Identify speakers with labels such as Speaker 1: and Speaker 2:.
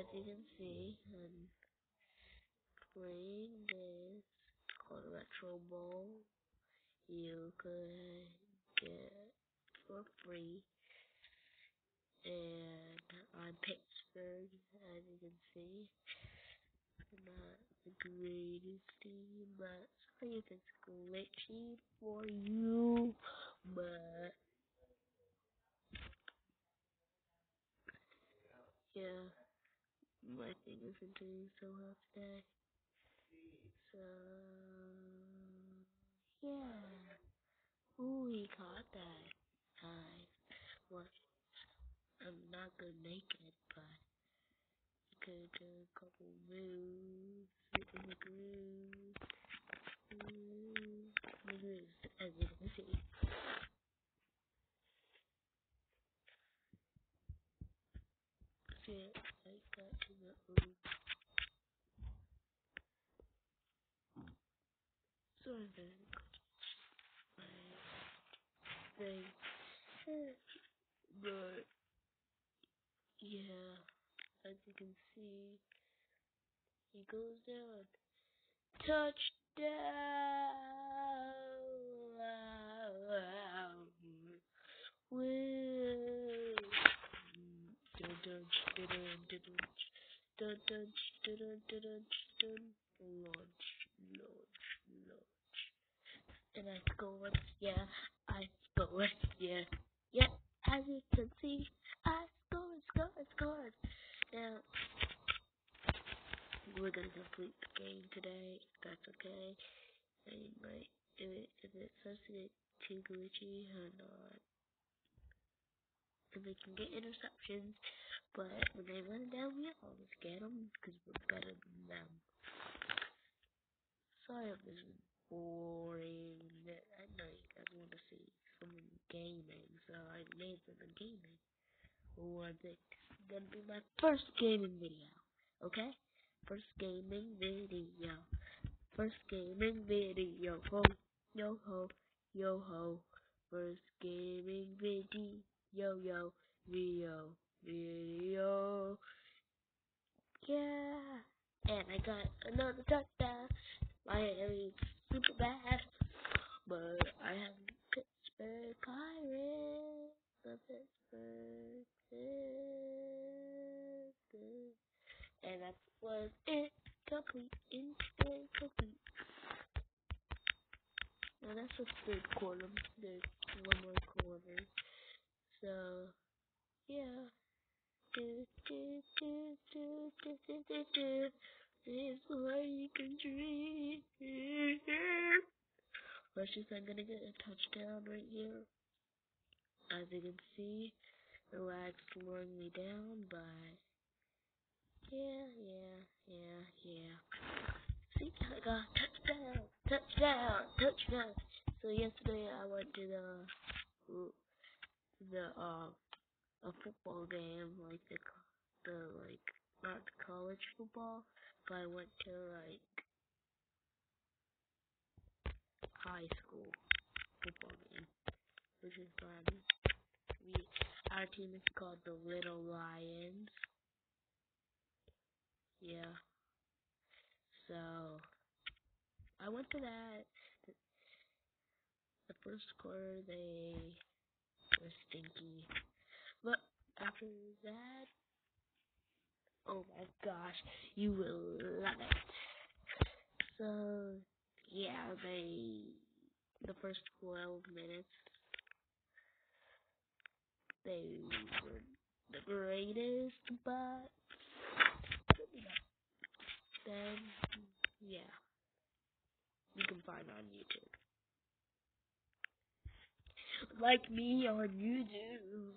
Speaker 1: as you can see, I'm playing this called Retro Bowl. You could get for free. And I'm Pittsburgh, as you can see. Not the greatest team, but sorry if it's glitchy for you, been listening to yourself today. So, yeah. Ooh, he caught that. I was, I'm not gonna make it, but I could do a couple moves, get in the groove. shit like. So I'm But yeah, as you can see, he goes down. Touchdown! Dun dun dun launch, launch, launch. And I scored, yeah, I scored, yeah, yeah. As you can see, I scored, scored, scored. Now, we're gonna complete the game today. That's okay. I might do it if it starts to get too glitchy or not. And we can get interceptions, but when they run down, we always get them because we're better than them. Sorry if this is boring. I know you guys want to see some gaming, so I made some gaming. Or it's gonna be my first gaming video, okay? First gaming video. First gaming video. Ho, yo ho, yo ho. First gaming video. Yo yo, video, video. Yeah. And I got another touchdown. Miami's super bad. But I have Pittsburgh Pirates. The Pittsburgh Pirates. And that was it. Complete. Incomplete. Now that's the third quarter. There's one more quarter. So, yeah. Do, do, do, do, do, what you can dream. Let's just, I'm gonna get a touchdown right here. As you can see, the lag's slowing me down, but yeah, yeah, yeah, yeah. See, I got touchdown, touchdown, touchdown. So yesterday I went to the the uh a football game, like the the like not college football, but I went to like high school football game, which is fun. We our team is called the Little Lions. Yeah. So I went to that. The first quarter they were stinky, but after that, oh my gosh, you will love it. So yeah, they the first 12 minutes they were the greatest, but then yeah, you can find on YouTube. Like me on YouTube.